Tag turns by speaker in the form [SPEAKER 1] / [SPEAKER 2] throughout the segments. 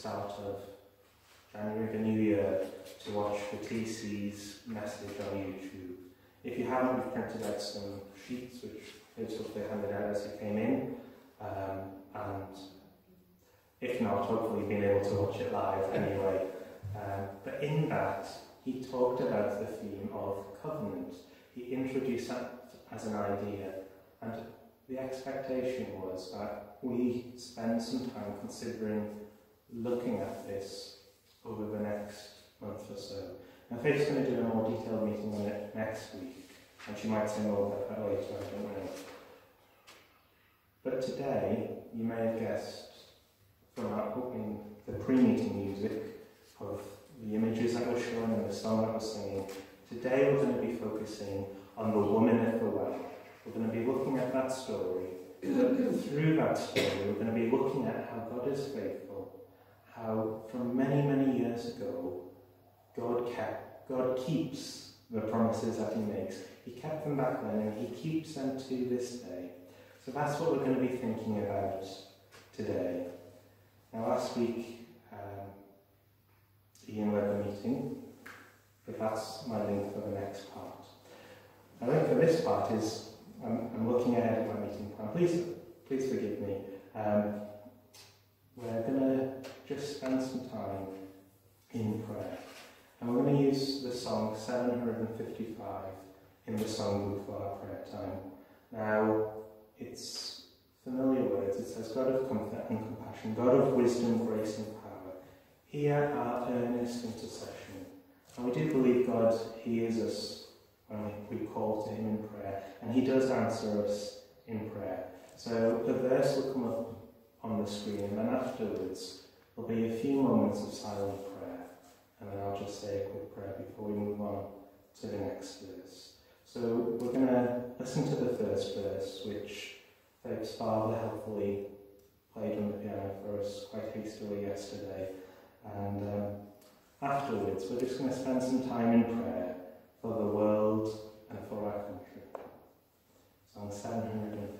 [SPEAKER 1] start of January, the new year, to watch the TC's message on YouTube. If you haven't, we've printed out some sheets which Hopes hopefully handed out as you came in. Um, and if not, hopefully being able to watch it live anyway. Um, but in that, he talked about the theme of covenant. He introduced that as an idea, and the expectation was that we spend some time considering looking at this over the next month or so. Now, Faith's going to do a more detailed meeting on it next week, and she might say more about that later, I don't know. But today, you may have guessed from our opening, the pre-meeting music of the images that were shown and the song that was singing, today we're going to be focusing on the woman at the well. We're going to be looking at that story. Through that story, we're going to be looking at how God is faithful, from many, many years ago, God kept, God keeps the promises that he makes. He kept them back then and he keeps them to this day. So that's what we're going to be thinking about today. Now last week, um, Ian led the meeting, but that's my link for the next part. My link for this part is I'm, I'm looking ahead at my meeting plan. Please, please forgive me. Um, we're going to just spend some time in prayer. And we're going to use the song 755 in the songbook for our prayer time. Now, it's familiar words. It says, God of comfort and compassion, God of wisdom, grace and power, hear our earnest intercession. And we do believe God hears us when we call to him in prayer, and he does answer us in prayer. So the verse will come up on the screen, and then afterwards there'll be a few moments of silent prayer, and then I'll just say a quick prayer before we move on to the next verse. So we're going to listen to the first verse, which Faith's father helpfully played on the piano for us quite hastily yesterday. And um, afterwards, we're just going to spend some time in prayer for the world and for our country. Song 750.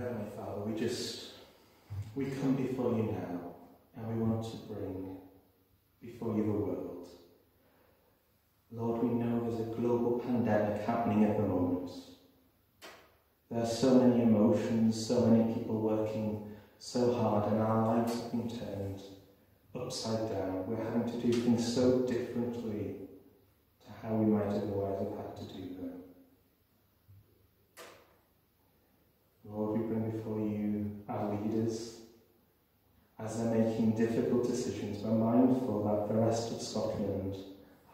[SPEAKER 1] Heavenly Father, we just, we come before you now and we want to bring before you the world. Lord, we know there's a global pandemic happening at the moment. There are so many emotions, so many people working so hard and our lives have been turned upside down. We're having to do things so differently to how we might otherwise have had to do them. Lord, we bring before you our leaders as they're making difficult decisions. We're mindful that the rest of Scotland,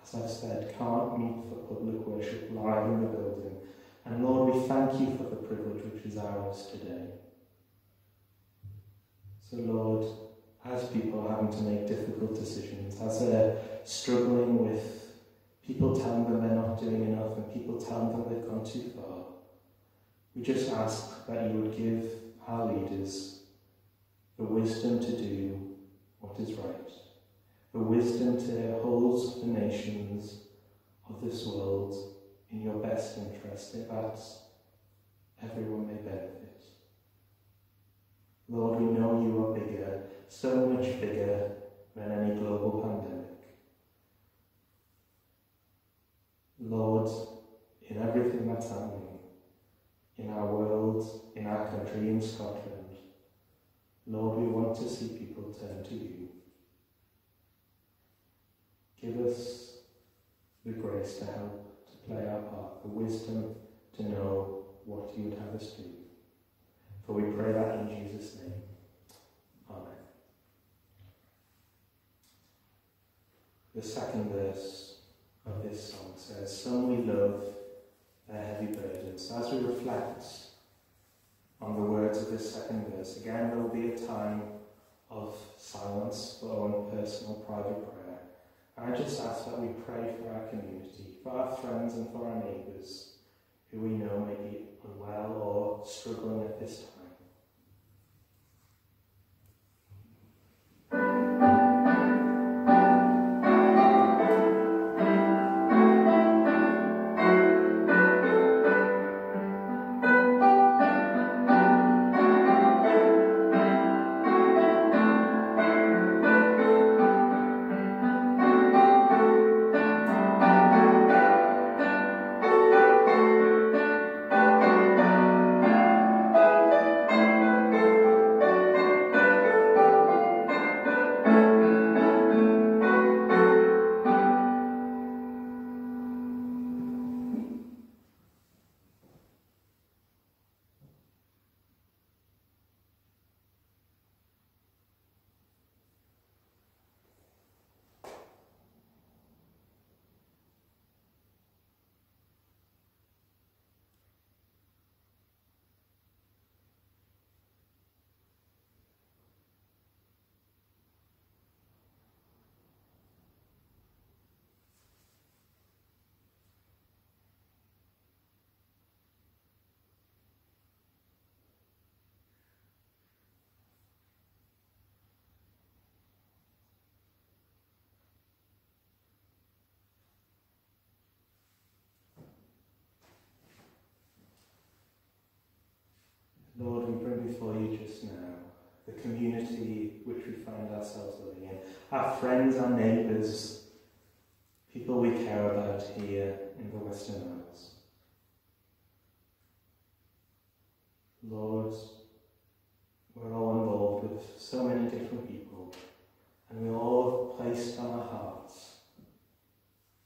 [SPEAKER 1] as I've said, can't meet for public worship live in the building. And Lord, we thank you for the privilege which is ours today. So Lord, as people are having to make difficult decisions, as they're struggling with people telling them they're not doing enough and people telling them they've gone too far, we just ask that you would give our leaders the wisdom to do what is right, the wisdom to hold the nations of this world in your best interest, if that everyone may benefit. Lord, we know you are bigger, so much bigger than any global pandemic. Lord, in everything that's happening, in our world, in our country, in Scotland, Lord, we want to see people turn to you. Give us the grace to help to play our part, the wisdom to know what you would have us do. For we pray that in Jesus' name. Amen. The second verse of this song says, Some we love their heavy burdens. As we reflect on the words of this second verse, again there will be a time of silence for own personal private prayer. And I just ask that we pray for our community, for our friends and for our neighbours who we know may be unwell or struggling at this time. Bring before you just now the community which we find ourselves living in, our friends, our neighbours, people we care about here in the Western Isles. Lord, we're all involved with so many different people, and we all have placed on our hearts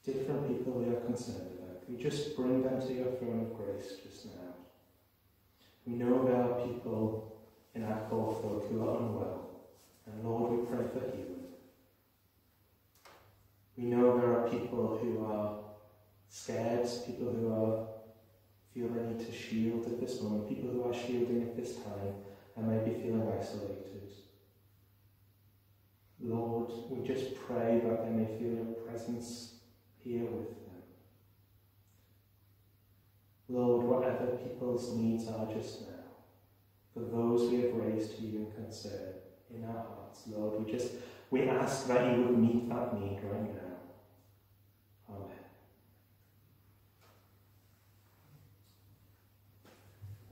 [SPEAKER 1] different people we are concerned about. We just bring them to your throne of grace just now. We know there are people in our corps folk who are unwell, and Lord, we pray for healing. We know there are people who are scared, people who are feel they need to shield at this moment, people who are shielding at this time and maybe feeling isolated. Lord, we just pray that they may feel your presence here with them. Lord, whatever people's needs are just now, for those we have raised to you in concern in our hearts, Lord, we just we ask that you would meet that need right now. Amen.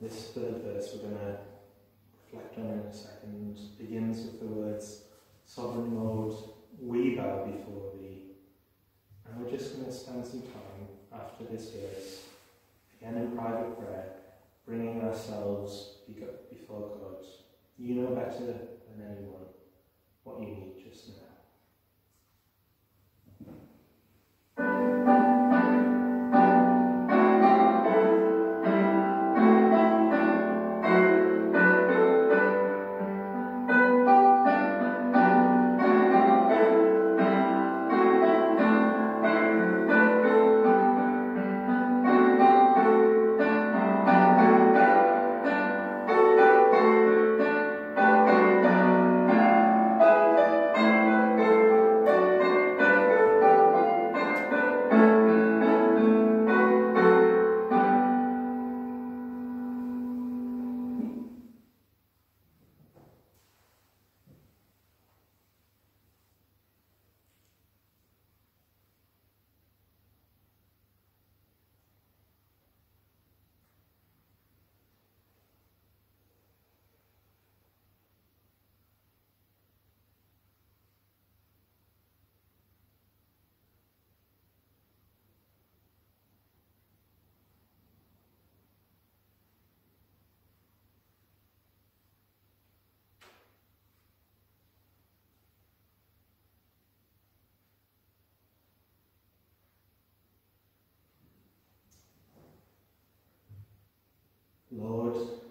[SPEAKER 1] This third verse we're going to reflect on in a second begins with the words, Sovereign Lord, we bow before thee. And we're just going to spend some time after this verse again in private prayer, bringing ourselves before God. You know better than anyone what you need just now.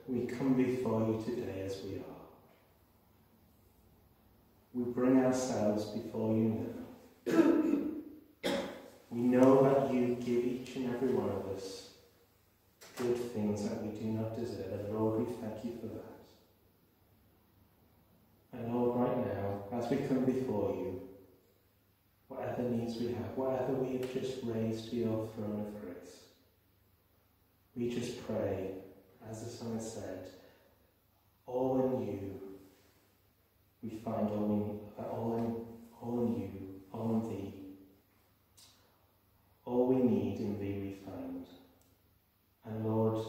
[SPEAKER 1] We come before you today as we are. We bring ourselves before you now. we know that you give each and every one of us good things that we do not deserve, and Lord, we thank you for that. And Lord, right now, as we come before you, whatever needs we have, whatever we have just raised to your throne of grace, we just pray, as the psalmist said, all in you we find all in, uh, all in, all in you, all in thee. All we need in thee we find. And Lord,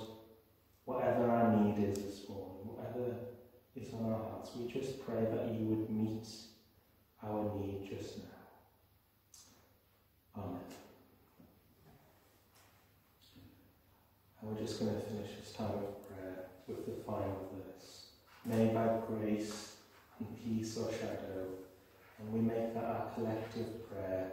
[SPEAKER 1] whatever our need is this morning, whatever is on our hearts, we just pray that you would meet our need just now. Amen. And we're just going to finish this time of prayer with the final verse. May by grace and peace or shadow, and we make that our collective prayer